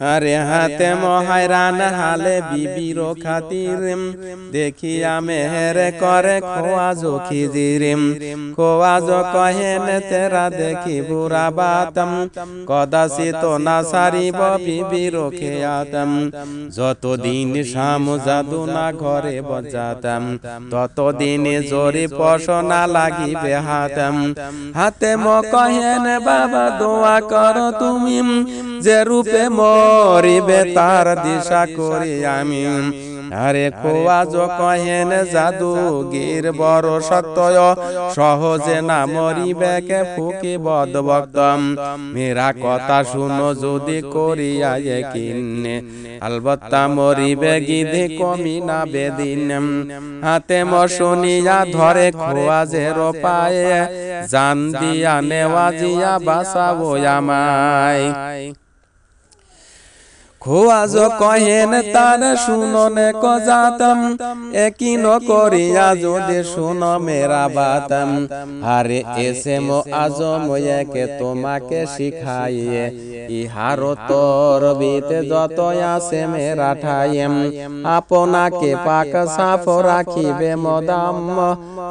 আরে হাতে মহারান হালে বিবির খাতির। দেখিয়া মেহের করে খোয়া জো খিজিরিম খোয়া জো কহেন তেরা দেখি বুড়া বাতম। কদাসি তো না সারিব বিবির খেয়াতম যতদিন শাম জাদু না ঘরে বজাতাম। ততদিন জোরে পশনা লাগিবে হাতম। হাতে ম কহেন বাবা দোয়া কর তুমি যে রূপে মরিবে তার দিশা করি আমি। আরে যো কহেন জাদু গির বড় সত্যয়। সহজে না মরিবে কে ফুকি বদবক্তম মেরা কথা শুনো যদি করিয়া কিনে আলবত্তা মরিবে গিধে কমি না বেদিন। হাতে ম শুনিয়া ধরে খোয়া যে রোপায়ে জান দিয়া নেওয়া জিয়া বাসাবো আমায়। খোয়াজ কহেন তার শুননে কজাতম একই ন করিয়া যদি শুন মেরা বাতম। আরে এসে মো আজম একে তোমাকে শিখাইয়ে, ইহার তোর বিতে যত আছে মেরা ঠাইম। আপনাকে পাক সাফ রাখিবে মদাম,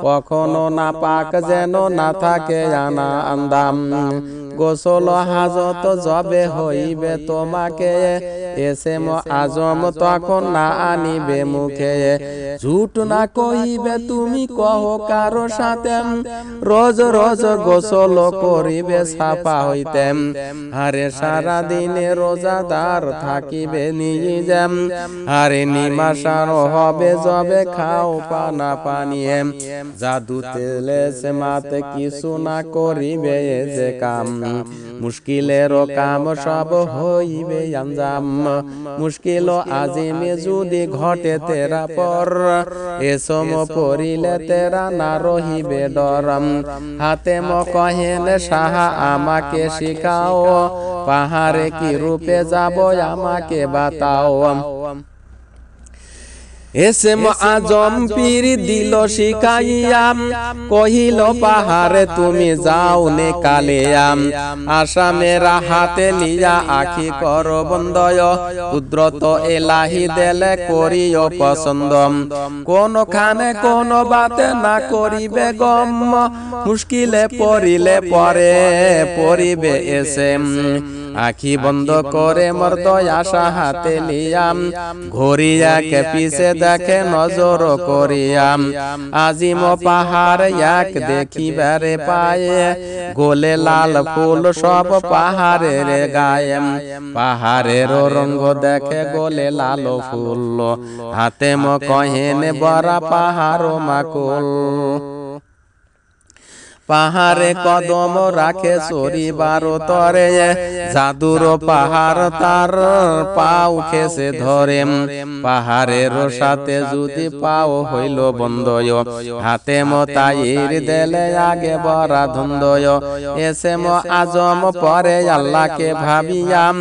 কখনো না পাক যেন না থাকে আনা আন্দাম। গোসল হাজত জবে হইবে তোমাকে। এসে ম আজম তখন না আনিবে মুখে। ঝুট না কহিবে তুমি কহ কারও সাথে। রোজ রোজ গোসল করিবে সাফা হইতেম। আরে সারা দিনে রোজাদার থাকিবে নিজেম। আরে নিমাসার হবে জবে খাও পানা পানিয়ে জাদু তেলে সে মাতে কিছু না করিবে যে কাম। মুশকিলের কাম। সব হইবে আঞ্জাম। মুশকিল আজিমে যদি ঘটে তেরা পর এসম পড়িলে তেরা না রহিবে ডরম। হাতে ম কহেলে সাহা আমাকে শিখাও, পাহাড়ে কি রূপে যাব আমাকে বাতাও। এসে আজম পীর দিল শিখাইয়াম কহিল পাহাড়ে তুমি যাও নে কালেয়াম আসামেরা হাতে লিয়া আখি কর বন্দয় কুদ্রত এলাহি দেলে করিও পছন্দ কোন খানে কোন বাতে না করিবে গম। মুশকিলে পড়িলে পরে পড়িবে এসে আখি বন্ধ করে মর্দ আশা হাতে লিয়াম ঘড়িয়াকে পিছে দেখে নজর করিয়াম। আজিম পাহাড় এক দেখিবারে পায়ে, গোলে লাল ফুল সব পাহাড়ের গায়ে পাহাড়ের রঙ্গ দেখে গোলে লাল ফুল, হাতে ম কহেন, বরা পাহাড় মাকুল। পাহাড়ে কদম রাখে সরিবার তরে। জাদুর পাহাড় তার পাও খেসে ধরে। পাহাড়ের সাথে যদি পাও হইল বন্ধয়। হাতে মতাইর দেলে আগে বরা ধন্দয়। এসে ম আজম পরে আল্লাহকে ভাবিয়াম।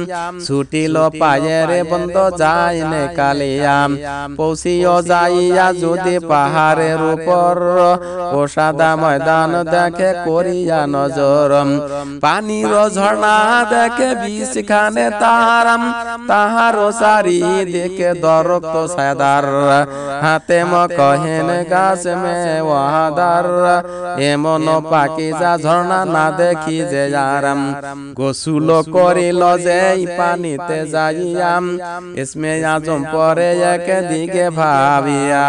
ছুটিল পায়ের বন্ধ যাই নে কালিয়াম। পৌঁছিও যাইয়া যদি পাহাড়ের উপর। প্রসাদা ময়দান দেখ দেখে করিয়া নজর পানির ঝর্ণা দেখে বিষ খানে তাহারাম তাহার সারি দেখে দরক্ত সাদার। হাতে ম কহেন, গাছ মে ওয়াদার। এমন পাকি যা ঝর্ণা না দেখি যে আরাম। গোসুল করিল যে পানিতে যাইয়াম। ইসমে আজম পরে এক দিকে ভাবিয়া।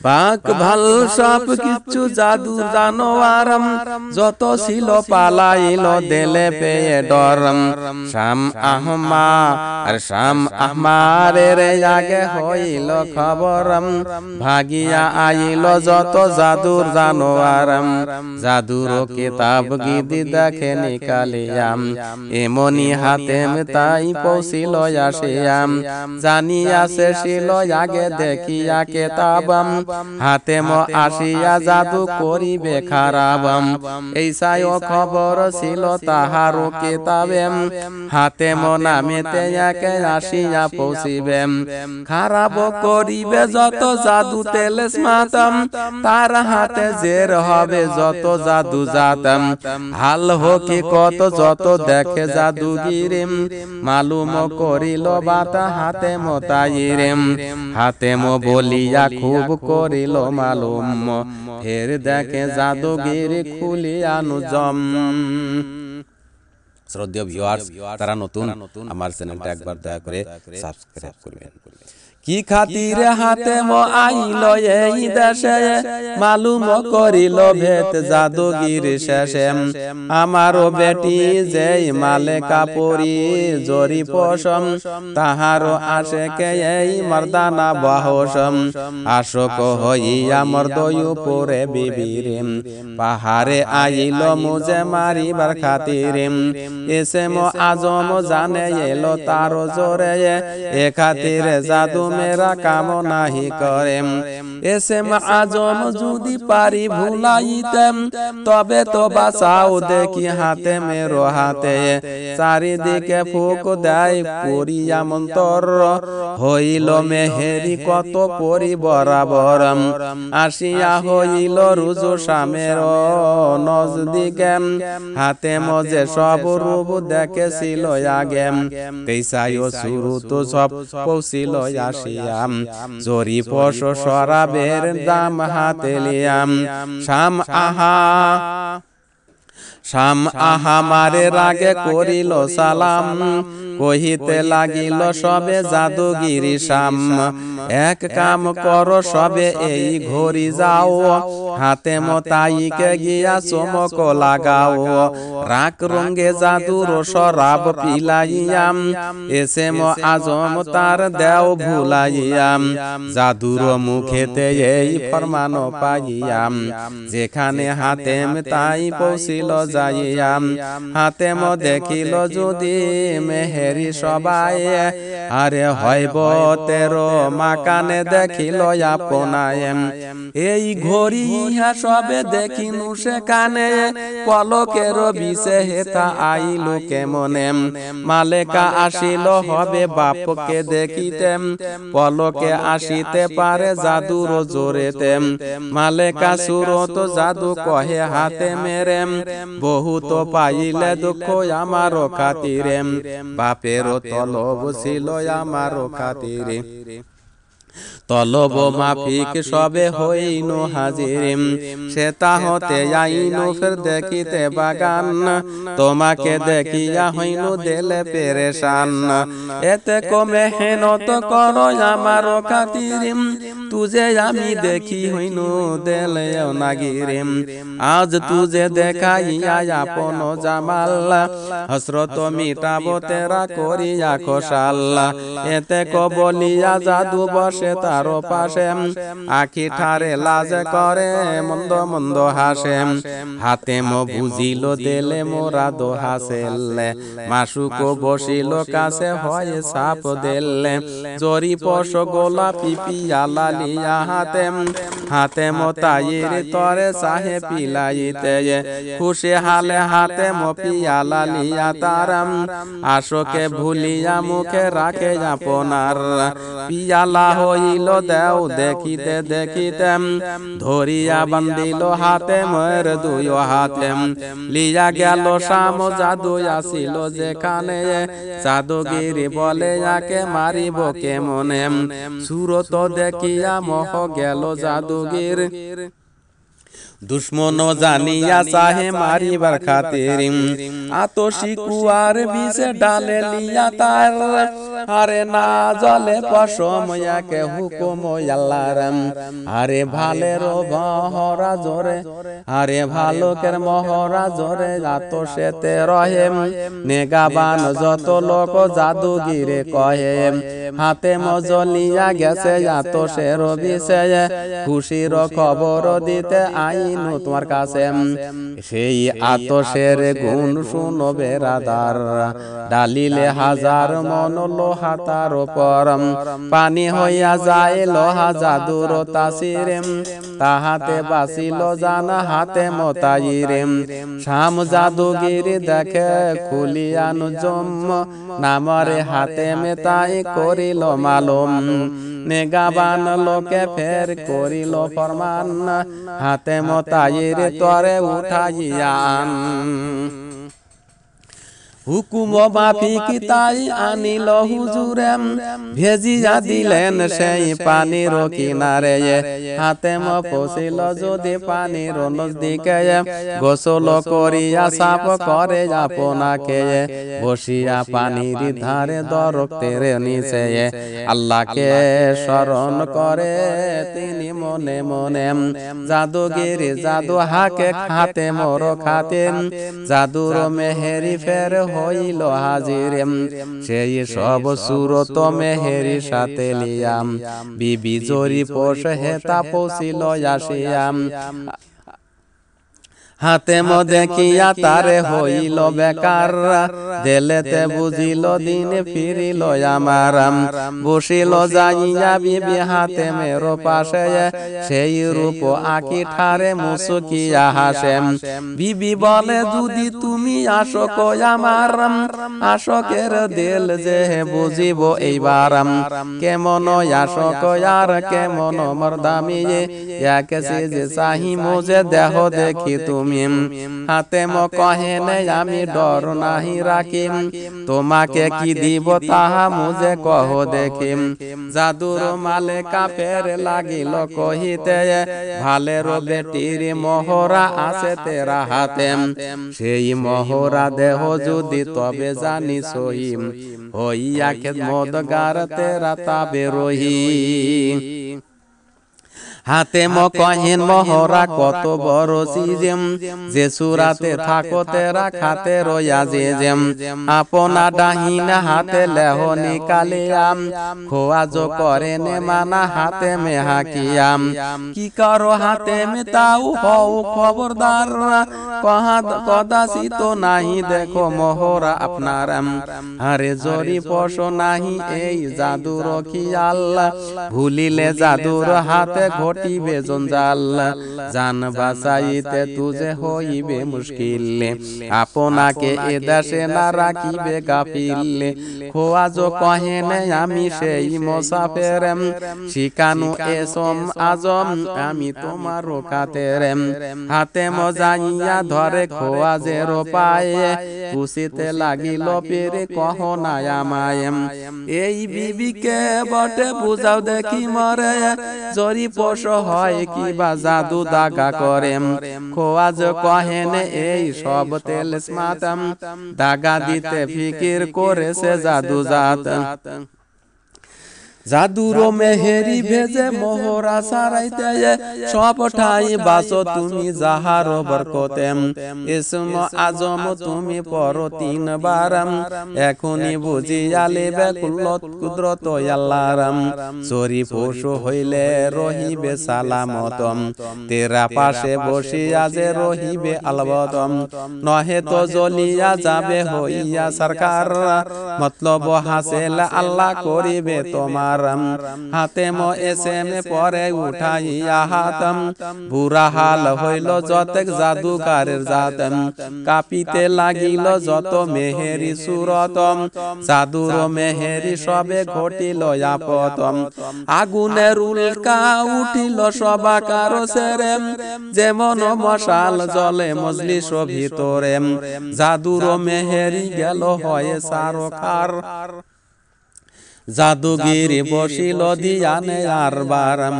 বাক ভালো সব কিছু জাদু জানোয়ারম যত ছিল পালাইল দেলে পেয়ে ডরম শাম আহমা আর শাম আহমারের আগে হইল খবরম। ভাগিয়া আইল যত জাদুর জানোয়ারম। জাদুর কিতাব গিদি দেখে নিকালিয়াম। এমনি হাতে তাই পৌঁছিল আসিয়াম। জানিয়া সে ছিল আগে দেখিয়া কেতাবাম। হাতে ম আসিয়া জাদু করিবে খারাপ এই সায় খবর ছিল তাহারও কেতাবে হাতে ম নামেতে একে আসিয়া পৌঁছিবে খারাপ করিবে যত জাদু তেলেস মাতাম তার হাতে জের হবে যত জাদু জাতাম। হাল হকি কত যত দেখে জাদুগিরে মালুম করিল বাতা হাতে মতাইরে হাতে মো বলিয়া খুব করিল মালুম ফের দেখে জাদুগির খুলিয়া জম শ্রদ্ধেয় ভিউয়ার্স তারা নতুন। আমার চ্যানেলটা একবার দয়া করে সাবস্ক্রাইব করবেন। কি খাতিরে হাতে ম আইল এই দেশে? মালুম করিল ভেত জাদুগির শেষে। আমারও বেটি যেই মালে কাপড়ি জরি পশম তাহারও আসে কে এই মর্দানা বহসম আশোক হইয়া মর্দয় উপরে বিবিরে পাহাড়ে আইল মুজে মারিবার খাতিরে এসে ম আজম জানে এলো তার জোরে। এ খাতিরে জাদু মেরা কাম নাহি এসে আজম যদি পারি ভুলাইতেম তবে তো বাঁচাও দেখি হাতে মেরো হাতে। চারিদিকে ফুক দেয় করিয়া মন্তর হইল মেহেরি কত পরি বরাবর আসিয়া হইল রুজু সামের নজদিকে হাতে মজে সব রূপ দেখেছিল আগে তেইসাইও শুরু তো সব পৌঁছিল আসিয়াম জরি পশ সরাবের দাম হাতে লিয়াম শাম আহা শাম আহা মারে রাগে করিল সালাম কহিতে লাগিল সবে জাদুগিরি শাম এক কাম কর সবে এই ঘড়ি যাও হাতে মতাইকে গিয়া চমক লাগাও। রাক রঙ্গে জাদুর সরাব পিলাইয়াম। এসে ম আজম তার দেও ভুলাইয়াম। জাদুর মুখেতে এই ফরমান পাইয়াম। যেখানে হাতেম তাই পৌঁছিল যাইয়াম। হাতেম দেখিল যদি মেহেরি সবাই আরে হইব তেরো মাকানে দেখিল আপনায় এই ঘড়ি ইহা সবে দেখিনু সেখানে। পলকের বিষে হেতা আইল কেমনে। মালেকা আসিল হবে বাপকে দেখিতেম পলকে আসিতে পারে জাদুর জোরেতে। মালেকা সুরত জাদু কহে হাতে মেরে। বহুত পাইলে দুঃখ আমার খাতিরে। বাপের তলব ছিল আমার খাতিরে। তলব মাফিক সবে হইনু হাজিরিম সে তাহতে আইনু ফের দেখিতে বাগান। তোমাকে দেখিয়া হইনু দেলে পেরেশান। এতে কমে হেনত কর আমার খাতিরিম তুজে আমি দেখি হইনু দেলে নাগিরিম। আজ তুজে দেখাইয়া আপন জামাল। হসরত মিটাব তেরা করিয়া খোসাল্লা এতে কবলিয়া জাদু বসে তার পাশে। আখি ঠারে লাজ করে, মন্দ মন্দ হাসে। হাতে মো বুঝিল দেলে মোরা দো হাসেলে মাসুক বসিল কাছে হয় সাপ দেলে। জরি পশ গোলা পিপিয়া লালিয়া হাতে হাতে মো তাইর তরে সাহে পিলাইতে খুশি হালে হাতে মো পিয়া লালিয়া তারাম, আশোকে ভুলিয়া মুখে রাখে আপনার। পিয়ালা হইল দেও দেখিতে দেখিতে ধরিয়া বান্দিল হাতে ময়ের দুই হাতে লিয়া গেল শাম জাদু আসিল যেখানে, জাদুগিরি বলে যাকে মারিব কে কেমনে? সুরত দেখিয়া মহ গেল জাদুগির। দুশ্মন জানিয়া চাহে মারিবার খাতির আতসি কুয়ার বিষে ডালে লিয়া তার আরে না জলে পশময়াকে হুকুম আল্লাহর আরে ভালের মহরা জোরে, আরে ভালুকের মহরা জোরে, আতসেতে রহে নেগাবান যত লোক জাদুগিরে কহে, হাতে মজলিয়া গেছে আতসের বিষয়ে খুশির খবর দিতে আইনু তোমার কাছে। সেই আতসের গুণ শুনবে বেরাদার ডালিলে হাজার মন লোহা পানি হইয়া যায় লোহা জাদুর তাসিরে তাহাতে বাসিল জানা হাতে মতাইরে শাম জাদুগিরি দেখে খুলিয়ান জম নামরে হাতে মেতাই করিল মালুম। নেগাবান লোকে ফের করিল ফরমান। হাতে মতাইরে তরে উঠাইয়ান হুকুম মাফিক তাই আনিল হুজুরে ভেজিয়া দিলেন সেই পানির কিনারে। হাতে ম পশিল যদি পানির নজদিকে। গোসল করিয়া সাপ করে আপনাকে। বসিয়া পানির ধারে দরক্তের নিচে। আল্লাহকে স্মরণ করে তিনি মনে মনে, জাদুগির জাদু হাকে খাতে মোর খাতে। জাদুর মেহেরি ফের হইল হাজির সেই সব সুরত মেহেরি সাথে লিয়াম। বিবি জরি পোষ হেতা পশিল আসিয়াম হাতে মদে কিয়া তারে হইল বেকার। দেলেতে বুঝিল দিন ফিরিল আমার। বসিল যাইয়া বিবি হাতে মেরো পাশে। সেই রূপ আঁকি ঠারে মুসুকিয়া হাসে বিবি বলে যদি তুমি আসো কই আমার? আশকের দিল যে বুঝিব এইবার। কেমন আশক আর কেমন মর্দামি এক যে চাহি মুজে দেহ দেখি তুমি। তুমি হাতে কহে নে, আমি ডর নাহি রাখি তোমাকে কি দিব তাহা মুজে কহ দেখিম। জাদুর মালে কাপের লাগিল কহিতে, ভালের বেটির মোহরা আছে তেরা হাতে। সেই মোহরা দেহ যদি তবে জানি সহি হইয়া খেত মদগার তেরা তাবে রহি। হাতে ম কহেন মহরা কত বড় সিজেম। যে সুরাতে থাকো তেরা খাতে রয়া যে যেম আপনা ডাহিনা হাতে লেহ নিকালিয়াম। খোয়া জো করে নে মানা হাতে মে হাকিয়াম কি করো হাতে মে তাও হও খবরদার কহা কদাসি তো নাহি দেখো মোহরা আপনার আরে জরি পশো নাহি এই জাদুর খিয়াল ভুলিলে জাদুর হাতে ঘটিবে জঞ্জাল জান বাঁচাইতে তুজে হইবে মুশকিল। আপনাকে এ দেশে না রাখিবে গাফিল। খোয়াজ কহেনে আমি সেই মোসাফের। শিকানু এসম আজম, আমি তোমার খাতের হাতে মজাইয়া ধরে খোয়াজের পায়ে পুষিতে লাগিল পেরে, কহ আমায়। এই বিবিকে বটে, বুঝাও দেখি মরে। জরি পশ হয় কি বা জাদু দাগা করে খোয়াজ কহেন এই সব তেল স্মাতম। দাগা দিতে ফিকির করেছে জাদু জাত। জাদুর মেহেরি ভেজে মোহরা সারাইতে সব ঠাই বাসো তুমি যাহার বরকতে। ইসম আজম তুমি পর তিন বারাম এখনই বুঝিয়া লেবে কুল্লত কুদরত আল্লাহরাম চরি পশু হইলে রহিবে সালামতম। তেরা পাশে বসিয়া যে রহিবে আলবতম নহে তো জ্বলিয়া যাবে হইয়া সরকার। মতলব হাসেল আল্লাহ করিবে তোমার হাতে ম এসে মে পরে উঠাইয়া হাতম বুড়া হাল হইল যতেক জাদুকারের জাতম। কাপিতে লাগিল যত মেহেরি সুরতম। জাদুর মেহেরি সবে ঘটিল আপতম। আগুনের উল্কা উঠিল সবাকার সেরে যেমন মশাল জলে মজলিস ভিতরে জাদুর মেহেরি গেল হয় সারকার জাদুগিরি বসিল দিয়ানে আর বারাম।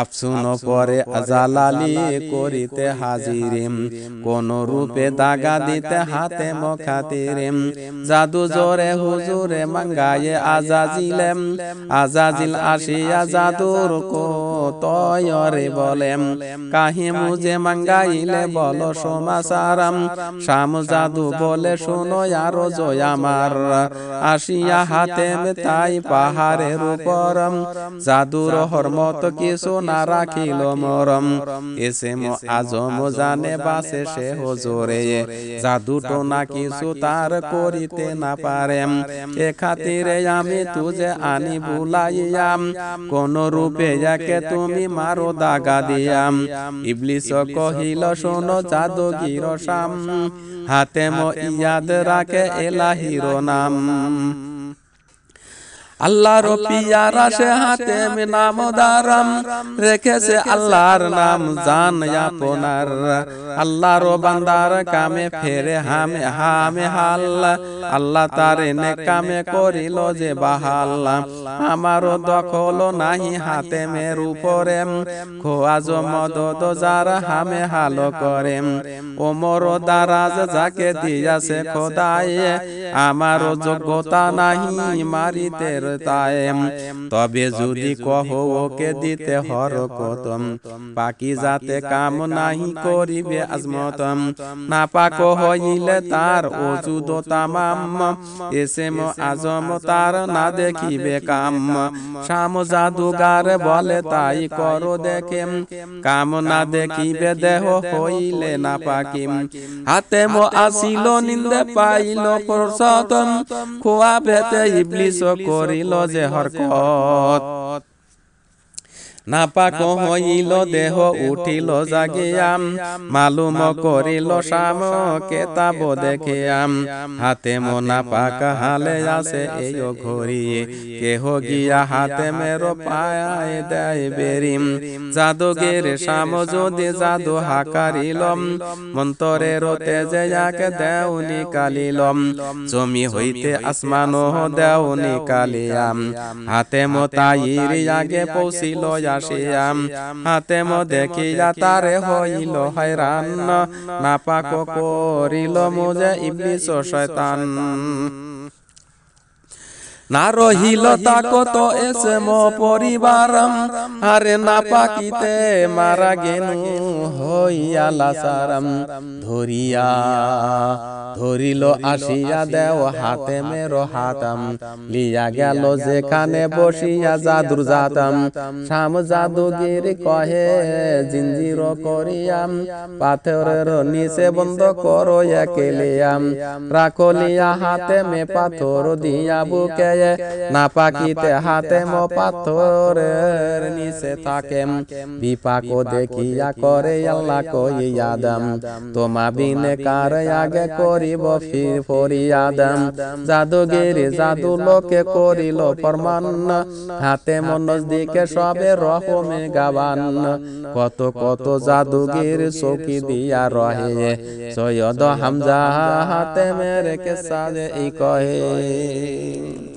আফসুন পরে আজালালি করিতে হাজিরিম। কোন রূপে দাগা দিতে হাতে মখাতিরিম। জাদু জোরে হুজুরে মাঙ্গায়ে আজাজিলেম। আজাজিল আসিয়া জাদুর কো তয়রে বলেম। কাহি মুজে মাঙ্গাইলে বলো সমাসারাম। শাম জাদু বলে শুনো আরও জয় আমার। আসিয়া হাতে তাই পাহাড়ের উপরম। জাদুর হরমত কিছু না রাখিল মরম। এসে আজম জানে বাসে সে হজরে। জাদু টোনা কিছু তার করিতে না পারে এ খাতিরে আমি তুজে আনি বুলাইয়াম। কোন রূপে যাকে তুমি মারো দাগা দিয়াম। ইবলিস কহিল শোনো জাদুগির শাম হাতে মো ইয়াদ রাখে এলাহির নাম আল্লাহর পিয়ারা সে হাতে নাম দারাম রেখেছে আল্লাহর নাম জান আপনার। আল্লাহর বান্দার কামে ফেরে হামে হামে হাল। আল্লাহ তার নে কামে করিল যে বাহাল আমার দখল নাহি হাতে মের উপরে। খোয়াজ মদত যার হামে হাল করে। ওমর দারাজ যাকে দিয়াছে খোদায়। আমার যোগ্যতা নাহি মারিতে তায়েম। তবে যদি কহ ওকে দিতে হর কতম পাকি যাতে কাম নাহি করিবে আজমতম। না পাক হইলে তার ওজুদ তামাম এসেম আজম তার না দেখিবে কাম। শাম জাদুগার বলে তাই করো দেখে কাম না দেখিবে দেহ হইলে না পাকিম। হাতে মো আসিল নিন্দে পাইল প্রসতম খোয়া ভেতে ইবলিস করিল যে হরকত। নাপাক হইল দেহ উঠিল জাগিয়াম মালুম করিল শাম কেতাব দেখিয়াম হাতে মোনা পাক হালে আছে এই ঘড়ি কেহ গিয়া হাতে মেরো পায় দেয় বেরিম। জাদুগের শাম যদি জাদু হাকারিলম মন্তরের তেজে যাকে দেউনি কালিলম। জমি হইতে আসমান দেউনি কালিয়াম। হাতে মোতাইর আগে পৌঁছিল আসিয়াম হাতে ম দেখিয়া তারে হইল হয়রান। নাপাক করিল মুজে ইবলিস শয়তান। না রহিল তাকত এসে মো পরিবারম। আরে না পাকিতে মারা গেনু হইয়া লাসারাম। ধরিয়া ধরিল আসিয়া দেও হাতে মেরো হাতাম। লিয়া গেল যেখানে বসিয়া জাদুর জাতাম। শাম জাদুগির কহে জিঞ্জির করিয়াম। পাথরের নিচে বন্ধ করো একেলিয়াম। রাখলিয়া হাতে মে পাথর দিয়া বুকে না পাকিতে হাতে মো পাথরের নিচে থাকে বিপাক দেখিয়া করে আল্লাহ কইয়াদাম তোমা বিনে কার আগে করিব ফির ফরিয়াদাম জাদুগিরি জাদু লোকে করিল ফরমান হাতে মনজ দিকে সবে রহমে গাবান কত কত জাদুগির চৌকি দিয়া রহে সৈয়দ হামজা হাতে মেরে কে সাজে ই কহে